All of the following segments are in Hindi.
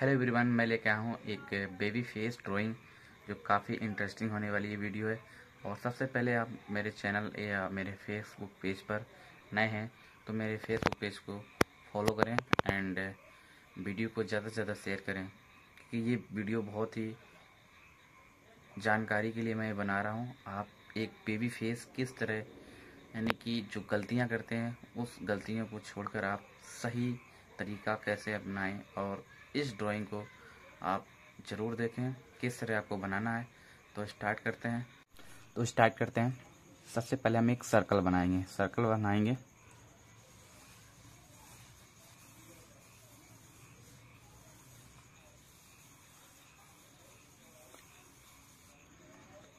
हेलो एवरीवन मैं लेके आया हूँ एक बेबी फेस ड्राइंग जो काफ़ी इंटरेस्टिंग होने वाली ये वीडियो है। और सबसे पहले आप मेरे चैनल या मेरे फेसबुक पेज पर नए हैं तो मेरे फेसबुक पेज को फॉलो करें एंड वीडियो को ज़्यादा से ज़्यादा शेयर करें, क्योंकि ये वीडियो बहुत ही जानकारी के लिए मैं बना रहा हूँ। आप एक बेबी फेस किस तरह, यानी कि जो गलतियाँ करते हैं, उस गलतियों को छोड़कर आप सही तरीका कैसे अपनाएँ और इस ड्राइंग को आप ज़रूर देखें, किस तरह आपको बनाना है। तो स्टार्ट करते हैं। तो स्टार्ट करते हैं। सबसे पहले हम एक सर्कल बनाएँगे। सर्कल बनाएँगे।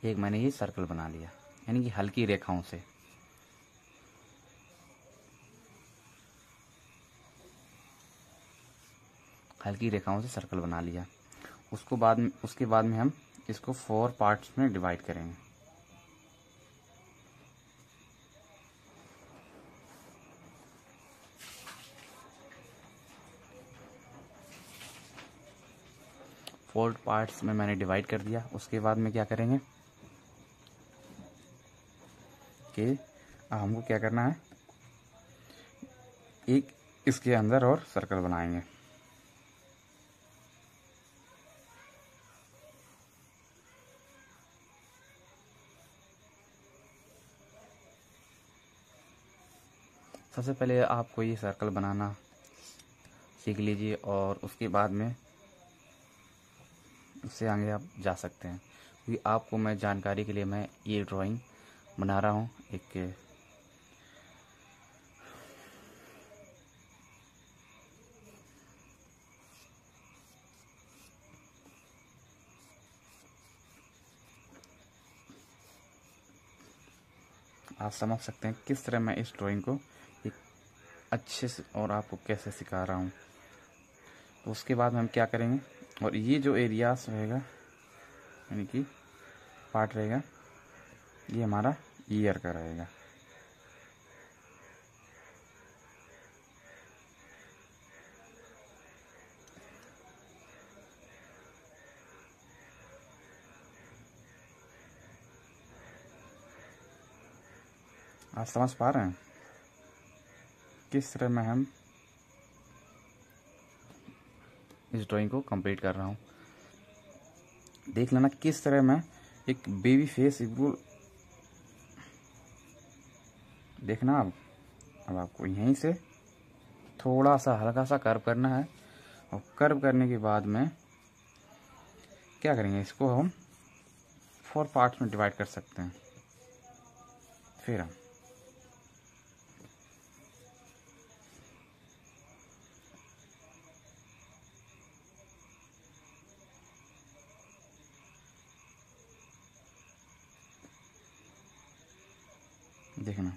एक मैंने ये सर्कल बना लिया, यानी कि हल्की रेखाओं से। हल्की रेखाओं से सर्कल बना लिया। उसको बाद में, उसके बाद में हम इसको फोर पार्ट्स में डिवाइड करेंगे। फोर पार्ट्स में मैंने डिवाइड कर दिया। उसके बाद में क्या करेंगे कि हमको क्या करना है? एक इसके अंदर और सर्कल बनाएँगे। सबसे पहले आपको ये सर्कल बनाना सीख लीजिए और उसके बाद में उससे आगे आप जा सकते हैं। क्योंकि आपको मैं जानकारी के लिए मैं ये ड्राइंग बना रहा हूँ। एक आप समझ सकते हैं किस तरह मैं इस ड्राइंग को अच्छे से और आपको कैसे सिखा रहा हूँ। तो उसके बाद हम क्या करेंगे? और ये जो एरियाज़ रहेगा, यानी कि पार्ट रहेगा, ये हमारा ईयर का रहेगा। आप समझ पा रहे हैं? किस तरह में हम इस ड्राइंग को कंप्लीट कर रहा हूँ? देख लेना किस तरह मैं एक बेबी फेस बिल्कुल देखना अब। अब आपको यहीं से थोड़ा सा हल्का सा कर्व करना है। और कर्व करने के बाद में क्या करेंगे? इसको हम फोर पार्ट्स में डिवाइड कर सकते हैं। फिर हम देखना।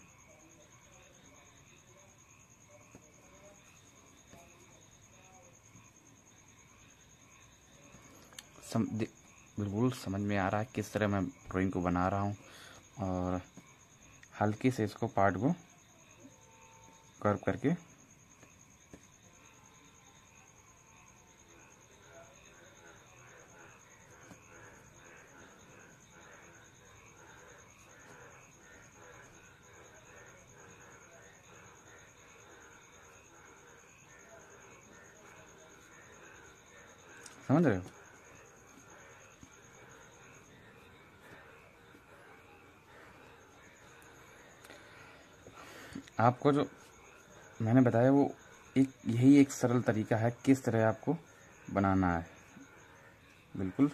सम बिल्कुल समझ में आ रहा है किस तरह मैं ड्राइंग को बना रहा हूँ और हल्के से इसको पार्ट को कर्व करके समझ रहे हो? आपको जो मैंने बताया, वो एक, यही एक सरल तरीका है किस तरह आपको बनाना है। बिल्कुल।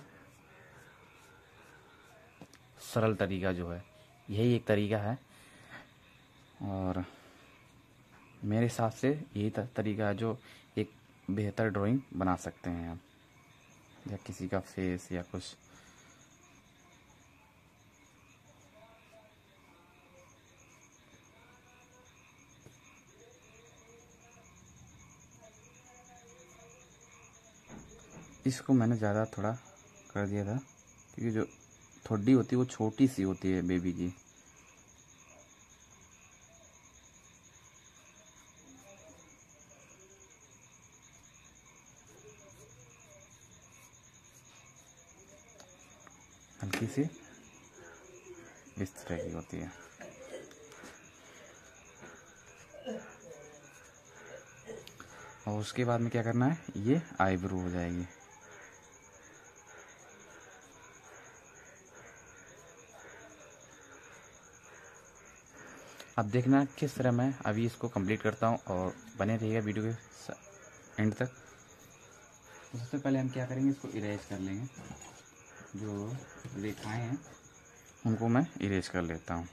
सरल तरीका जो है, यही एक तरीका है। और मेरे हिसाब से यही तरीका है जो एक बेहतर ड्राइंग बना सकते हैं आप। या किसी का फेस या कुछ इसको मैंने ज़्यादा थोड़ा कर दिया था, क्योंकि जो थोड़ी होती है, वो छोटी सी होती है बेबी की हल्की सी। इस तरह की होती है। और उसके बाद में क्या करना है? ये आईब्रो हो जाएगी। अब देखना किस तरह मैं अभी इसको कंप्लीट करता हूँ और बने रहिएगा वीडियो के एंड तक। तो सबसे पहले हम क्या करेंगे? इसको इरेज कर लेंगे। जो रेखाएँ हैं उनको मैं इरेज कर लेता हूँ।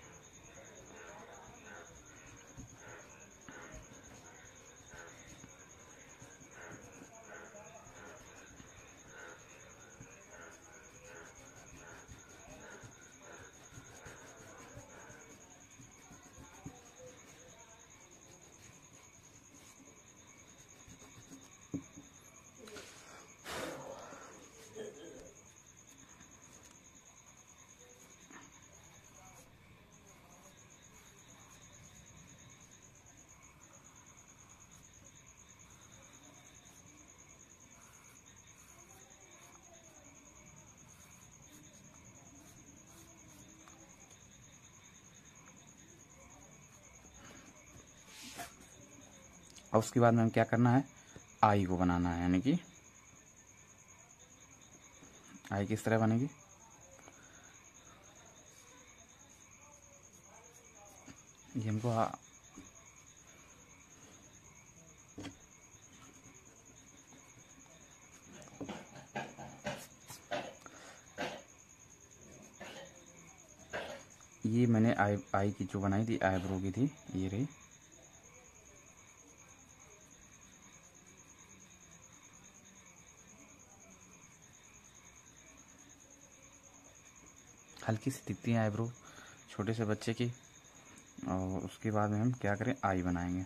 और उसके बाद में हम क्या करना है? आई को बनाना है, यानी कि आई किस तरह बनेगी? ये हमको ये मैंने आई आई की जो बनाई थी, आईब्रो की थी, ये रही। हल्की सी दिखती है आईब्रो, छोटे से बच्चे की, और उसके बाद में हम क्या करें, आई बनाएँगे।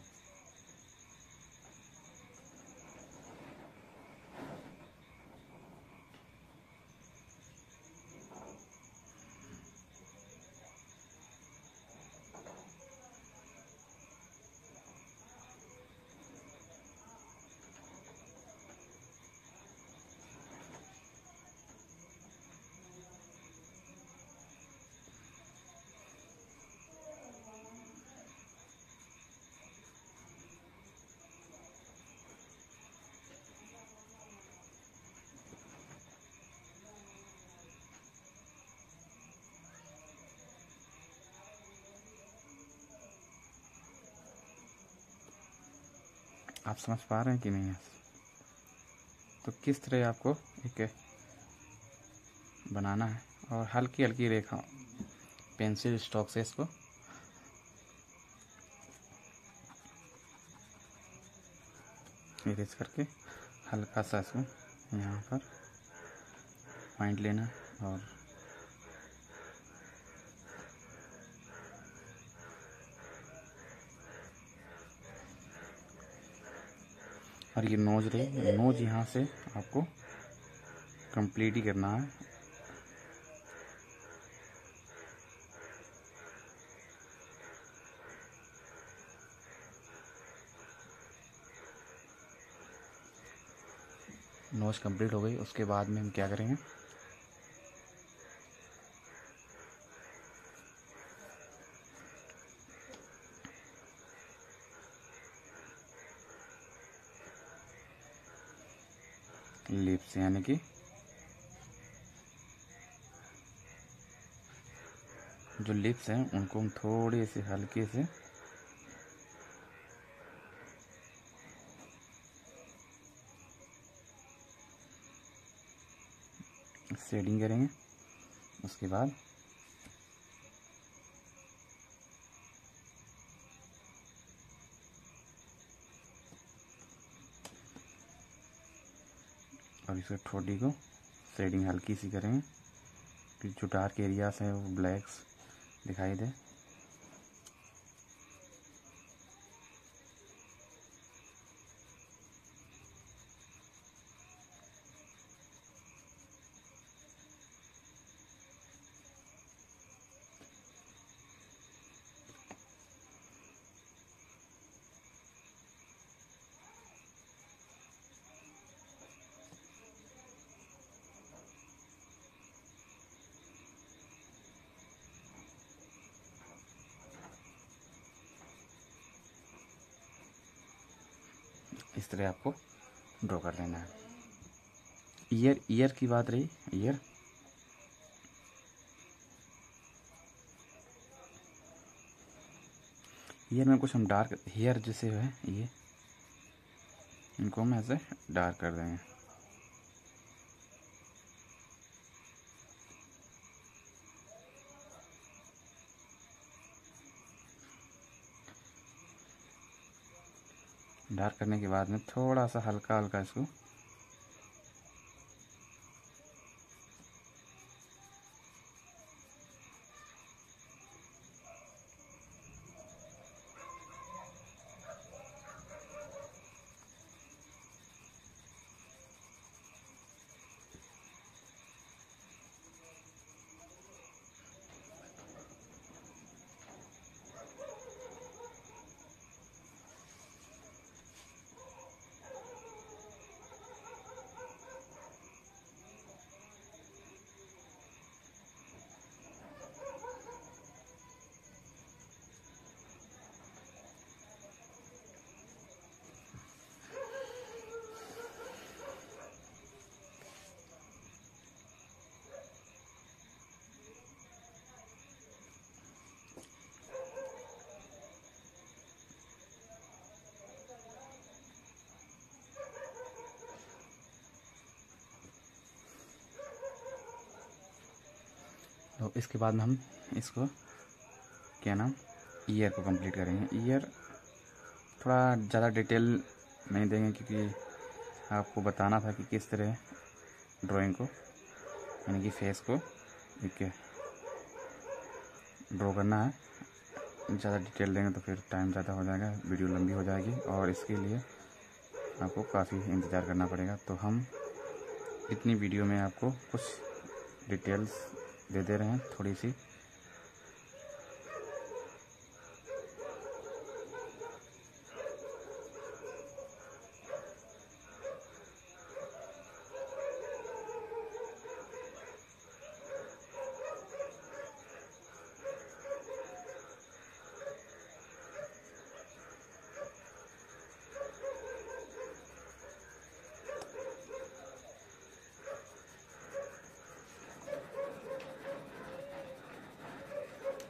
आप समझ पा रहे हैं कि नहीं तो किस तरह आपको एक बनाना है? और हल्की हल्की रेखा, पेंसिल, स्टॉक से इसको इरेज करके हल्का सा इसको यहाँ पर पॉइंट लेना और और ये नोज़ रही नोज़ यहाँ से आपको कंप्लीट ही करना है। नोज़ कंप्लीट हो गई। उसके बाद में हम क्या करेंगे? लिप्स, यानी कि जो लिप्स हैं, उनको हम थोड़े से हल्के से शेडिंग करेंगे। उसके बाद इसके ठोडी को शेडिंग हल्की सी करेंगे कि जो डार्क एरियाज़ हैं वो ब्लैक्स दिखाई दे। इस तरह आपको ड्रॉ कर लेना है। ईयर ईयर की बात रही ईयर ईयर में कुछ हम डार्क हेयर जैसे है, ये। इनको हम ऐसे डार्क कर देंगे। डार्क करने के बाद में थोड़ा सा हल्का हल्का इसको इसके बाद हम इसको, क्या नाम? ईयर को कंप्लीट करेंगे। ईयर थोड़ा ज़्यादा डिटेल नहीं देंगे क्योंकि आपको बताना था कि किस तरह ड्राइंग को, यानी कि फेस को एक ड्रॉ करना है। ज़्यादा डिटेल देंगे तो फिर टाइम ज़्यादा हो जाएगा वीडियो लंबी हो जाएगी और इसके लिए आपको काफ़ी इंतज़ार करना पड़ेगा। तो हम इतनी वीडियो में आपको कुछ डिटेल्स दे दे रहे हैं थोड़ी सी।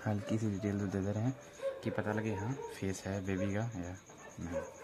हल्की सी डिटेल तो दे दे रहे हैं कि पता लगे हाँ फेस है बेबी का, या नहीं।